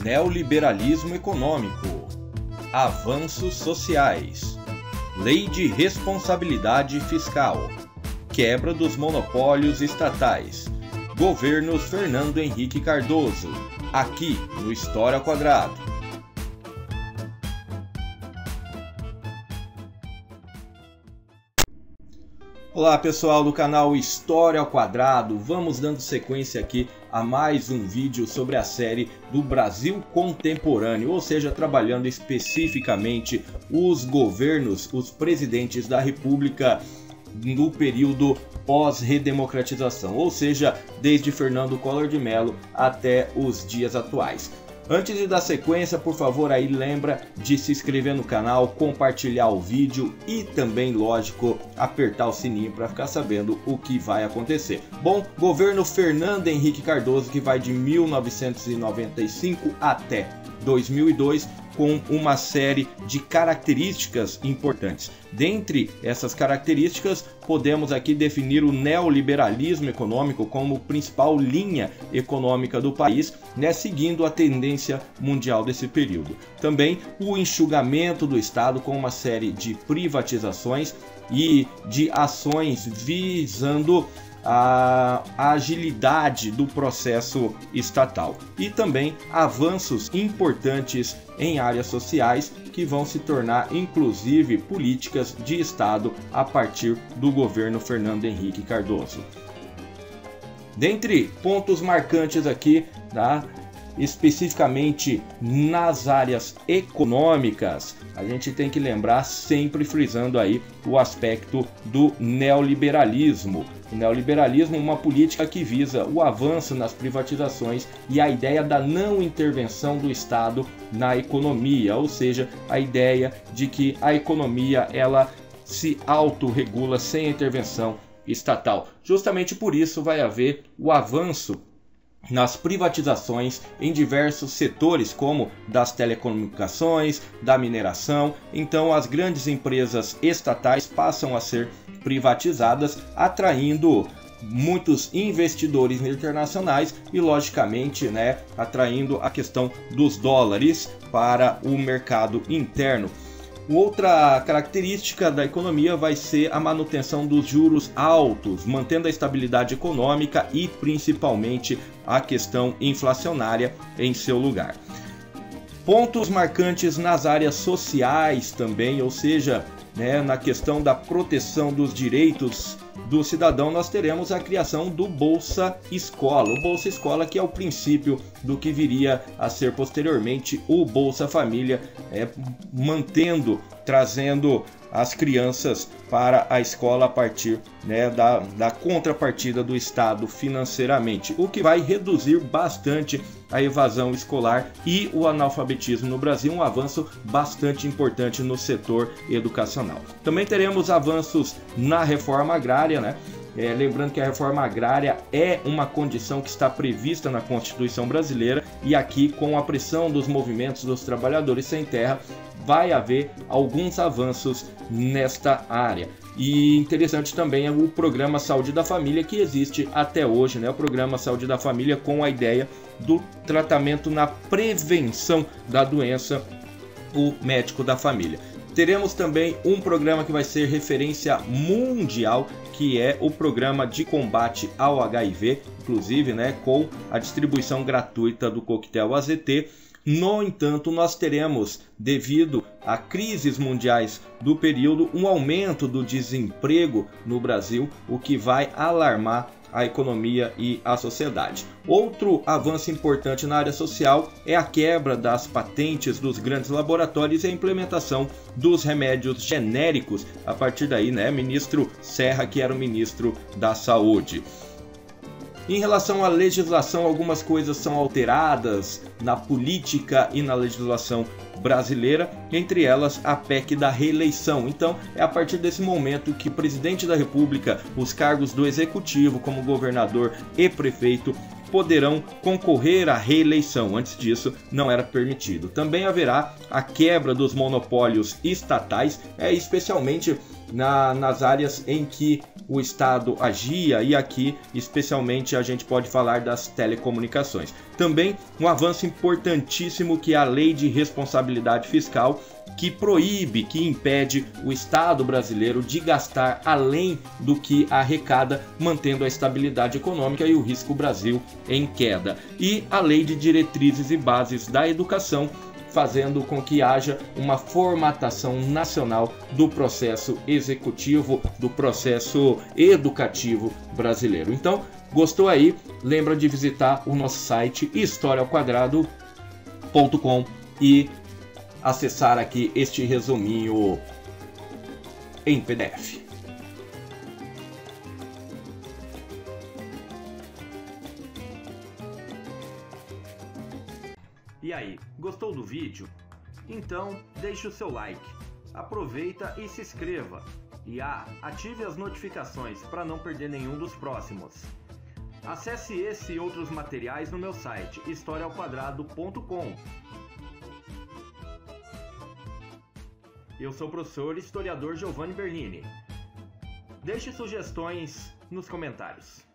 neoliberalismo econômico, avanços sociais, lei de responsabilidade fiscal, quebra dos monopólios estatais, governos Fernando Henrique Cardoso, aqui no História Quadrado. Olá pessoal do canal História ao Quadrado, vamos dando sequência aqui a mais um vídeo sobre a série do Brasil Contemporâneo, ou seja, trabalhando especificamente os governos, os presidentes da República no período pós-redemocratização, ou seja, desde Fernando Collor de Mello até os dias atuais. Antes de dar sequência, por favor, aí lembra de se inscrever no canal, compartilhar o vídeo e também, lógico, apertar o sininho para ficar sabendo o que vai acontecer. Bom, governo Fernando Henrique Cardoso que vai de 1995 até 2002 com uma série de características importantes. Dentre essas características, podemos aqui definir o neoliberalismo econômico como principal linha econômica do país, né, seguindo a tendência mundial desse período. Também o enxugamento do Estado com uma série de privatizações e de ações visando a, agilidade do processo estatal e também avanços importantes em áreas sociais que vão se tornar inclusive políticas de Estado a partir do governo Fernando Henrique Cardoso. Dentre pontos marcantes aqui, tá? Especificamente nas áreas econômicas, a gente tem que lembrar sempre frisando aí o aspecto do neoliberalismo. O neoliberalismo é uma política que visa o avanço nas privatizações e a ideia da não intervenção do Estado na economia, ou seja, a ideia de que a economia ela se autorregula sem intervenção estatal. Justamente por isso vai haver o avanço nas privatizações em diversos setores, como das telecomunicações, da mineração. Então, as grandes empresas estatais passam a ser privatizadas, atraindo muitos investidores internacionais e logicamente, né, atraindo a questão dos dólares para o mercado interno. Outra característica da economia vai ser a manutenção dos juros altos, mantendo a estabilidade econômica e principalmente a questão inflacionária em seu lugar. Pontos marcantes nas áreas sociais também, ou seja, né, na questão da proteção dos direitos do cidadão, nós teremos a criação do Bolsa Escola. O Bolsa Escola, que é o princípio do que viria a ser posteriormente o Bolsa Família, é, mantendo, trazendo as crianças para a escola a partir né, da, da contrapartida do Estado financeiramente, o que vai reduzir bastante a evasão escolar e o analfabetismo no Brasil, um avanço bastante importante no setor educacional. Também teremos avanços na reforma agrária, né? É, lembrando que a reforma agrária é uma condição que está prevista na Constituição brasileira e aqui, com a pressão dos movimentos dos trabalhadores sem terra, vai haver alguns avanços nesta área. E interessante também é o programa Saúde da Família que existe até hoje, né? O programa Saúde da Família com a ideia do tratamento na prevenção da doença, o médico da família. Teremos também um programa que vai ser referência mundial, que é o programa de combate ao HIV, inclusive, né, com a distribuição gratuita do coquetel AZT. No entanto, nós teremos, devido a crises mundiais do período, um aumento do desemprego no Brasil, o que vai alarmar a economia e a sociedade. Outro avanço importante na área social é a quebra das patentes dos grandes laboratórios e a implementação dos remédios genéricos. A partir daí, né, ministro Serra, que era o ministro da Saúde. Em relação à legislação, algumas coisas são alteradas na política e na legislação brasileira, entre elas a PEC da reeleição. Então, é a partir desse momento que o presidente da República, os cargos do executivo, como governador e prefeito, poderão concorrer à reeleição. Antes disso, não era permitido. Também haverá a quebra dos monopólios estatais, é, especialmente na, nas áreas em que o Estado agia e aqui especialmente a gente pode falar das telecomunicações. Também um avanço importantíssimo que é a Lei de Responsabilidade Fiscal que proíbe, que impede o Estado brasileiro de gastar além do que arrecada, mantendo a estabilidade econômica e o risco Brasil em queda. E a Lei de Diretrizes e Bases da Educação, fazendo com que haja uma formatação nacional do processo executivo, do processo educativo brasileiro. Então, gostou aí? Lembra de visitar o nosso site historiaoquadrado.com e acessar aqui este resuminho em PDF. E aí, gostou do vídeo? Então deixe o seu like, aproveita e se inscreva. E ah, ative as notificações para não perder nenhum dos próximos. Acesse esse e outros materiais no meu site historiaoquadrado.com. Eu sou o professor historiador Giovanni Bernini. Deixe sugestões nos comentários.